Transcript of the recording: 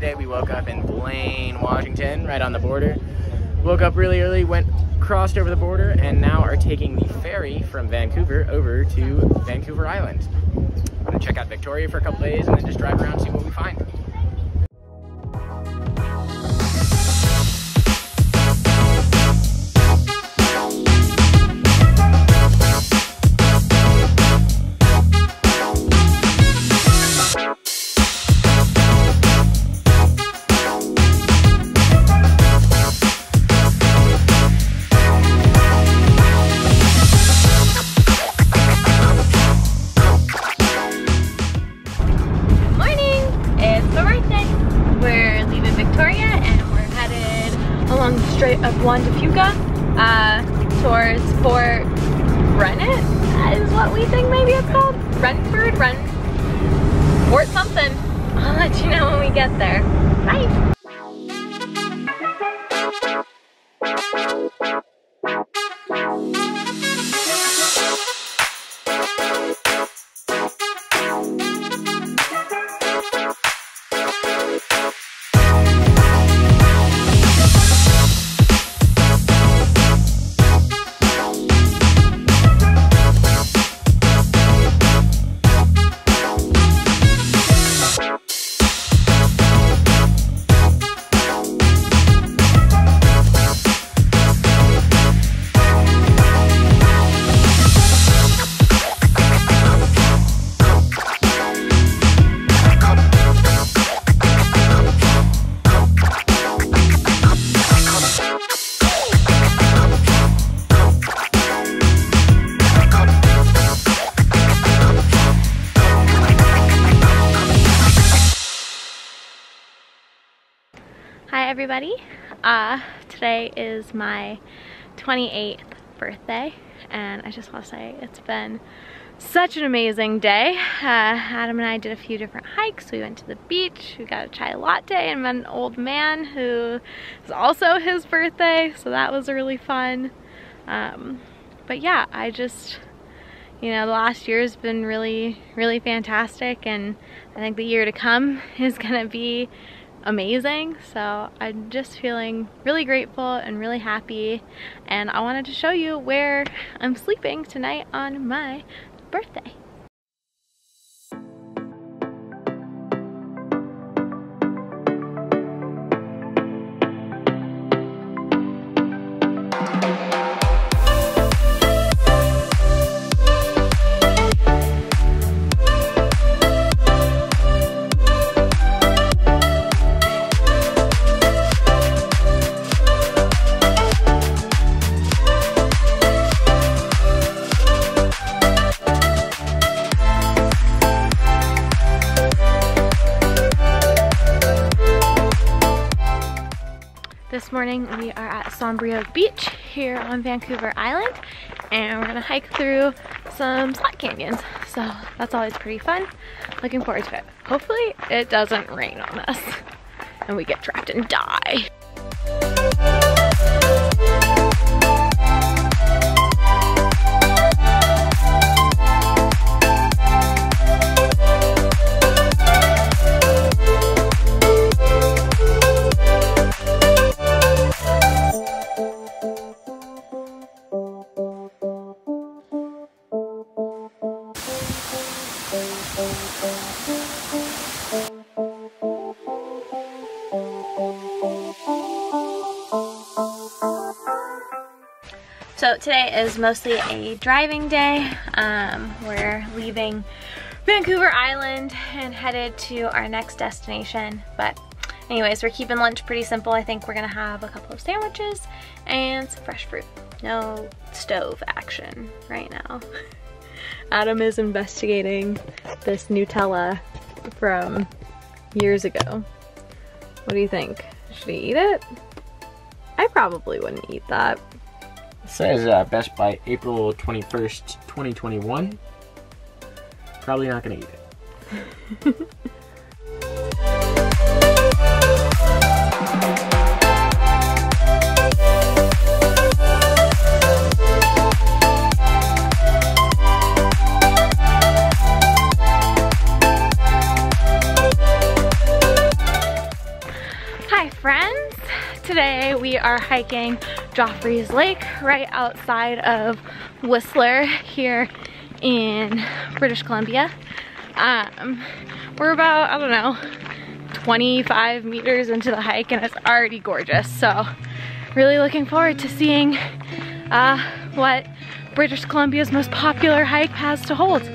Today we woke up in Blaine, Washington, right on the border. Woke up really early, went crossed over the border, and now are taking the ferry from Vancouver over to Vancouver Island. I'm gonna check out Victoria for a couple days and then just drive around and see what we find. Rennet is what we think maybe it's called. Renford, Ren, Fort something. I'll let you know when we get there. Bye! Everybody. Uh, today is my 28th birthday and I just want to say it's been such an amazing day. Uh, Adam and I did a few different hikes. We went to the beach, we got a chai latte and met an old man who is also his birthday so that was really fun. Um, but yeah, I just, you know, the last year has been really, really fantastic and I think the year to come is gonna be amazing so I'm just feeling really grateful and really happy and I wanted to show you where I'm sleeping tonight on my birthday. Morning we are at Sombrio Beach here on Vancouver Island and we're gonna hike through some slot canyons. So that's always pretty fun. Looking forward to it. Hopefully it doesn't rain on us and we get trapped and die. So today is mostly a driving day. Um, we're leaving Vancouver Island and headed to our next destination. But anyways, we're keeping lunch pretty simple. I think we're gonna have a couple of sandwiches and some fresh fruit. No stove action right now. Adam is investigating this Nutella from years ago. What do you think? Should he eat it? I probably wouldn't eat that. It says uh, Best by April 21st, 2021. Probably not gonna eat it. are hiking Joffre Lakes right outside of Whistler here in British Columbia. Um, we're about, I don't know, 25 meters into the hike and it's already gorgeous. So really looking forward to seeing uh, what British Columbia's most popular hike has to hold.